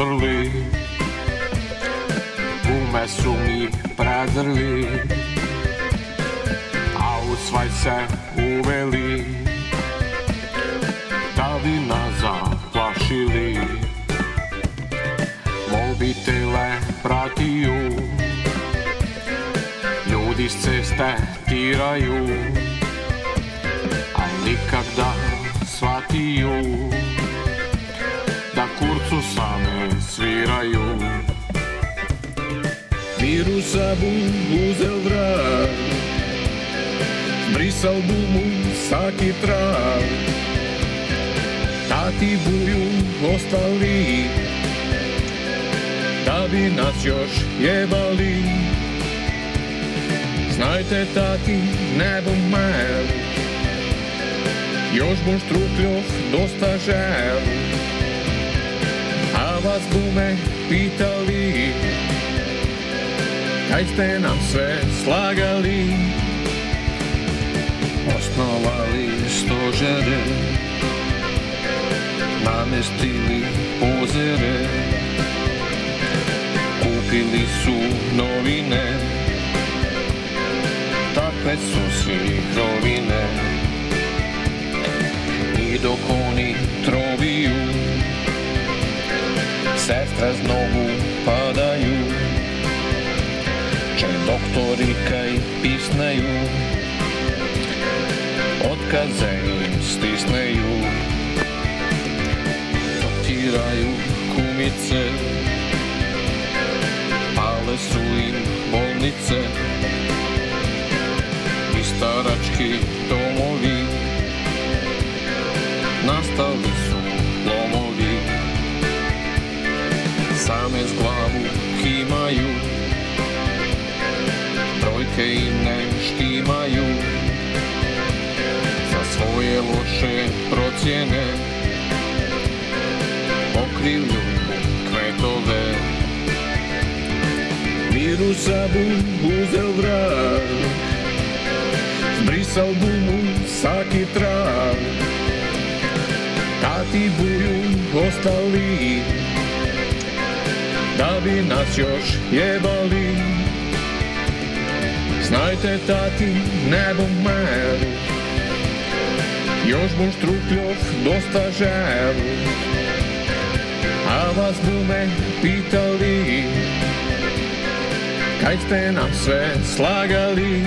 zaprli Gume su mi predrli A u svaj se uveli. Da bi nas zaplašili? Mobitele pratiju Ljudi s ceste tiraju A nikak da Miru sabu uzel vrag Brisal gumu saki trag Tati buju ostali. Da bi nas još jebali. Znajte tati nebo mer Još bom štrukljov dosta žel. A vas gume pitali Kaj ste nam sve slagali? Osnovali stožere Namestili pozere. Kupili su novine Takve su svi rovine I dok oni troviju Sestra z Če doktori kaj pisneju. Otkaze im stisneju. Dotiraju kumice Pale su im bolnice. I starački domovi Nastali su lomovi. Same z Procene pokrivňu kvetové. Míru sa bum, búzel vrát, zbrisal gumu, saky trán. Táti bujú ostali, aby nás još jebali. Znajte tati, nebo mer, Još bom štrukljov dosta žel. A vas gume pitali Kaj ste nam sve slagali